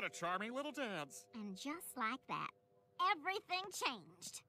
What a charming little dance. And just like that, everything changed.